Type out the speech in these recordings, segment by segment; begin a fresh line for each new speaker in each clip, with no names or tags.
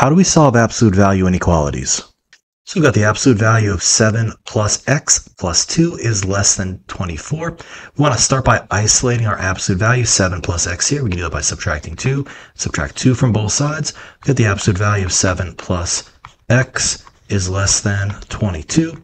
How do we solve absolute value inequalities? So we've got the absolute value of 7 plus x plus 2 is less than 24. We want to start by isolating our absolute value, 7 plus x here. We can do that by subtracting 2. Subtract 2 from both sides. We get the absolute value of 7 plus x is less than 22.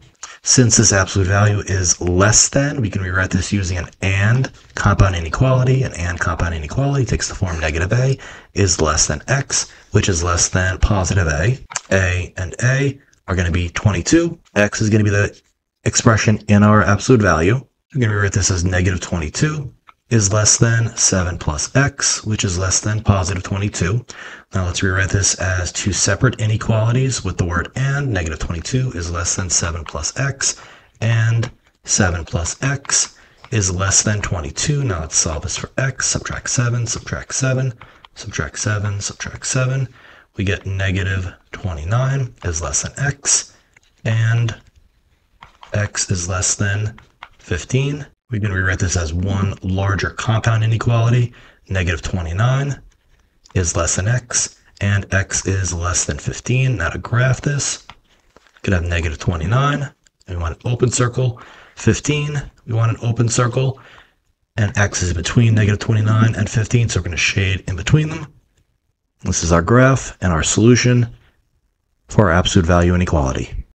Since this absolute value is less than, we can rewrite this using an AND compound inequality. An AND compound inequality takes the form negative A is less than X, which is less than positive A. A and A are going to be 22. X is going to be the expression in our absolute value. We're going to rewrite this as negative 22 is less than 7 plus x, which is less than positive 22. Now let's rewrite this as two separate inequalities with the word and. Negative 22 is less than 7 plus x, and 7 plus x is less than 22. Now let's solve this for x. Subtract 7, subtract 7, subtract 7, subtract 7. We get negative 29 is less than x, and x is less than 15. We can rewrite this as one larger compound inequality. Negative 29 is less than x, and x is less than 15. Now to graph this, we could have negative 29, and we want an open circle. 15, we want an open circle, and x is between negative 29 and 15, so we're going to shade in between them. This is our graph and our solution for our absolute value inequality.